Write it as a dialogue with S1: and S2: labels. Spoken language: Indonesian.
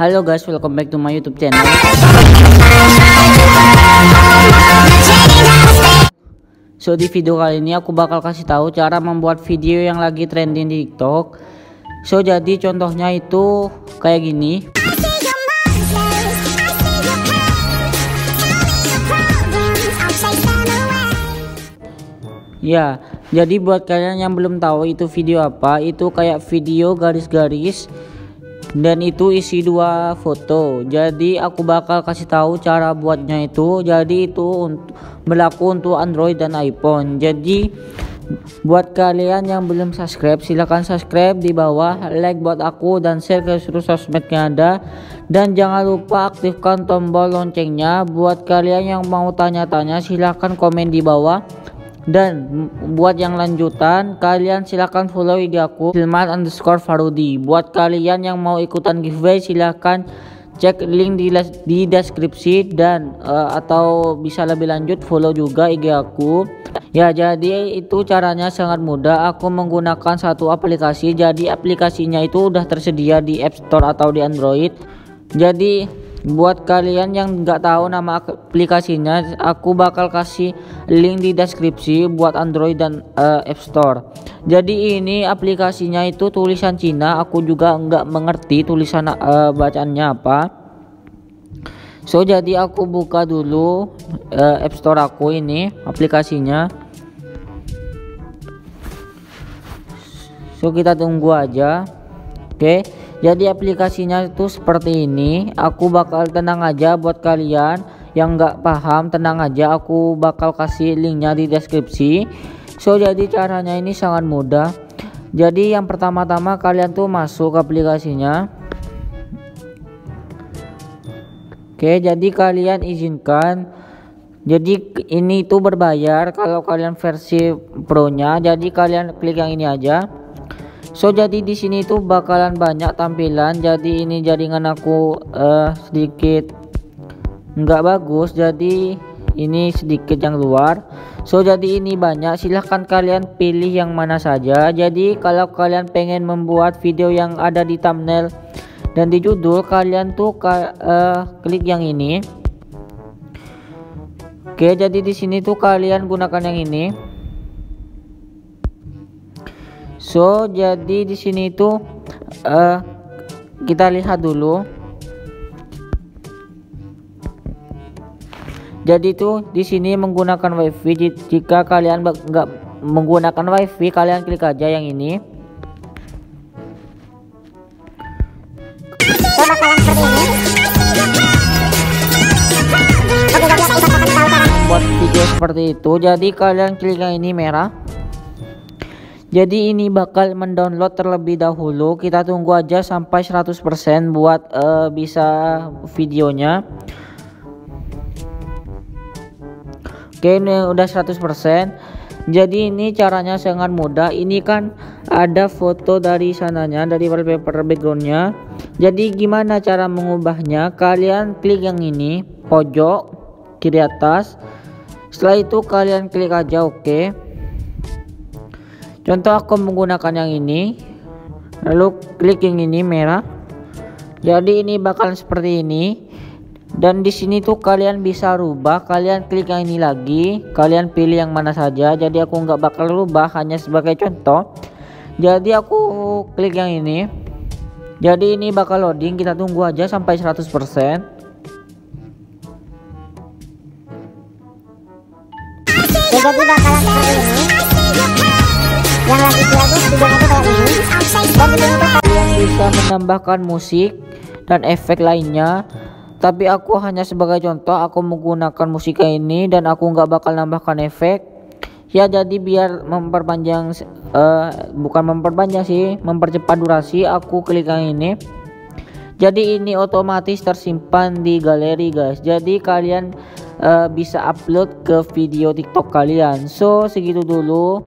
S1: Halo guys, welcome back to my YouTube channel. So di video kali ini aku bakal kasih tahu cara membuat video yang lagi trending di TikTok. So jadi contohnya itu kayak gini. Ya, jadi buat kalian yang belum tahu itu video apa, itu kayak video garis-garis dan itu isi dua foto. Jadi aku bakal kasih tahu cara buatnya itu. Jadi itu untuk berlaku untuk Android dan iPhone. Jadi buat kalian yang belum subscribe silahkan subscribe di bawah like buat aku dan share ke seluruh sosmed yang ada dan jangan lupa aktifkan tombol loncengnya buat kalian yang mau tanya-tanya silahkan komen di bawah dan buat yang lanjutan kalian silahkan follow IG aku Hilman underscore Farudi. Buat kalian yang mau ikutan giveaway silahkan cek link di, di deskripsi dan uh, atau bisa lebih lanjut follow juga IG aku. Ya jadi itu caranya sangat mudah. Aku menggunakan satu aplikasi jadi aplikasinya itu udah tersedia di App Store atau di Android. Jadi buat kalian yang nggak tahu nama aplikasinya aku bakal kasih link di deskripsi buat Android dan uh, App Store. Jadi ini aplikasinya itu tulisan Cina aku juga nggak mengerti tulisan uh, bacaannya apa. So jadi aku buka dulu uh, App Store aku ini aplikasinya. So kita tunggu aja. Oke. okay jadi aplikasinya itu seperti ini. Aku bakal tenang aja buat kalian. Yang nggak paham tenang aja. Aku bakal kasih linknya di deskripsi. So jadi caranya ini sangat mudah. Jadi yang pertama-tama kalian tuh masuk aplikasinya. Oke jadi kalian izinkan. Jadi ini itu berbayar kalau kalian versi pro nya jadi kalian klik yang ini aja So jadi di sini tuh bakalan banyak tampilan. Jadi ini jaringan aku uh, sedikit nggak bagus. Jadi ini sedikit yang luar. So jadi ini banyak. Silahkan kalian pilih yang mana saja. Jadi kalau kalian pengen membuat video yang ada di thumbnail dan di judul kalian tuh uh, klik yang ini. Oke, jadi di sini tuh kalian gunakan yang ini. So jadi di sini itu uh, kita lihat dulu. Jadi itu di sini menggunakan WiFi. Jika kalian nggak menggunakan WiFi, kalian klik aja yang ini. Buat video seperti itu, jadi kalian klik yang ini merah jadi ini bakal mendownload terlebih dahulu. Kita tunggu aja sampai 100% buat uh, bisa videonya. Oke ini udah 100% jadi ini caranya sangat mudah. Ini kan ada foto dari sananya dari wallpaper backgroundnya. Jadi gimana cara mengubahnya? Kalian klik yang ini pojok kiri atas. Setelah itu kalian klik aja oke. okay contoh aku menggunakan yang ini. Lalu klik yang ini merah. Jadi ini bakal seperti ini. Dan di sini tuh kalian bisa rubah. Kalian klik yang ini lagi. Kalian pilih yang mana saja. Jadi aku nggak bakal rubah hanya sebagai contoh. Jadi aku klik yang ini. Jadi ini bakal loading. Kita tunggu aja sampai 100% jadi bakalan seperti ini yang lagi bagus videonya kayak ini dan kalian bisa menambahkan musik dan efek lainnya. Tapi aku hanya sebagai contoh aku menggunakan musik ini dan aku nggak bakal nambahkan efek. Ya jadi biar memperpanjang uh, bukan memperpanjang sih mempercepat durasi aku klik yang ini. Jadi ini otomatis tersimpan di galeri guys. Jadi kalian uh, bisa upload ke video tiktok kalian. So segitu dulu